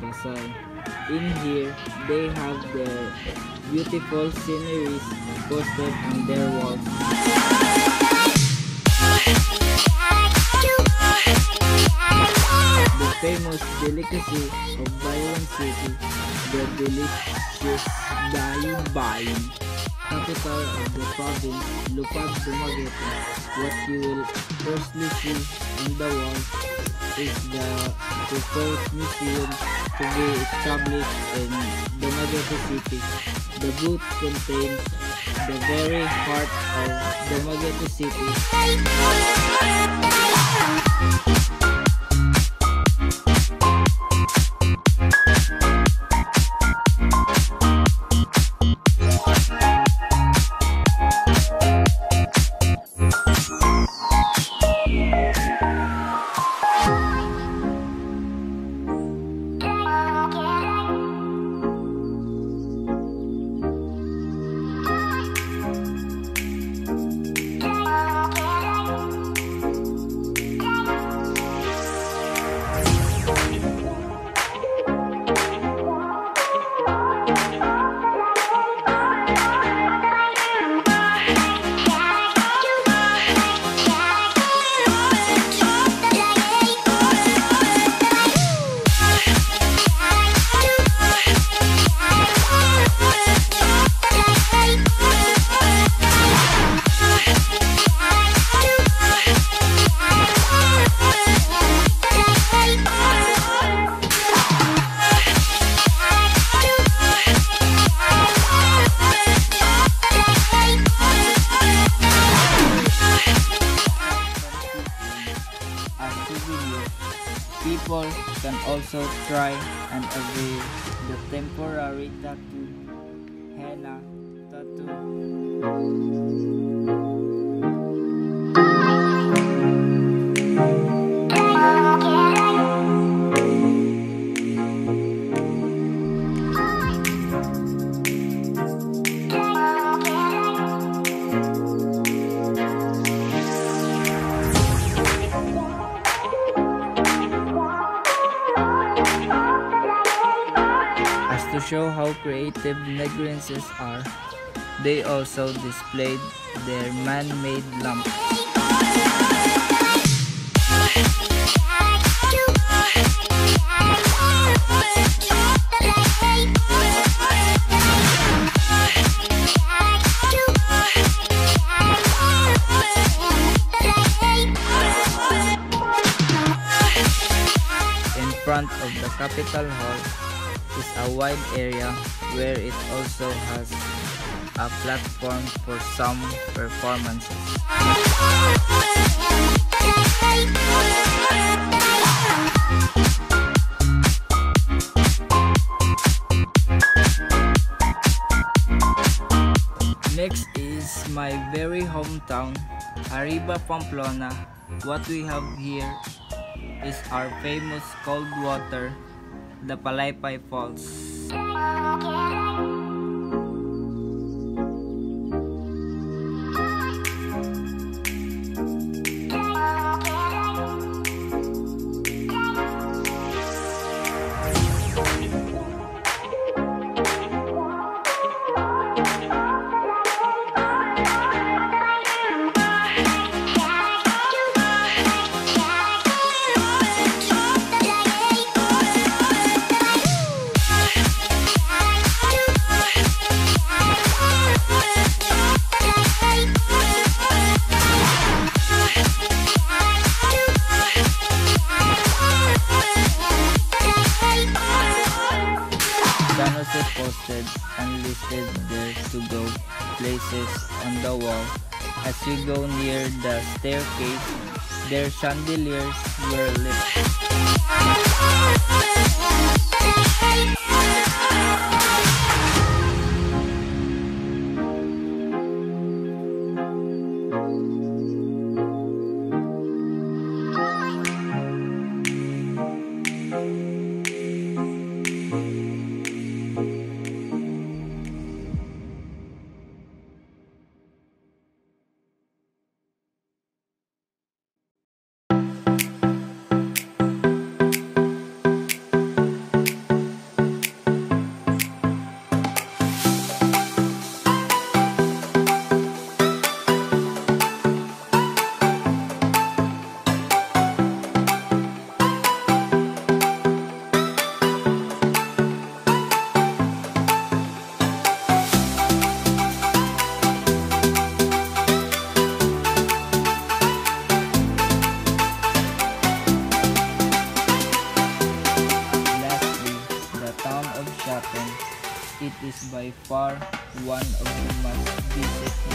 Dasal. In here, they have their beautiful sceneries posted on their walls. The famous delicacy of Bayon City, the delicious Bayon Bayon, capital of the province, Lupag Dumaguete. What you will firstly see on the wall is the proposed museum to be established in the Dumaguete City. The booth contains the very heart of the Dumaguete City. Also try and avail the temporary tattoo henna tattoo. To show how creative Negrenses are, they also displayed their man-made lamps. In front of the Capitol Hall is a wide area where it also has a platform for some performances. Next is my very hometown, Arriba Pamplona. What we have here is our famous cold water, the Palaypay Falls. Posted and listed their to-go places on the wall. As you go near the staircase, their chandeliers were lit. far one of you must visit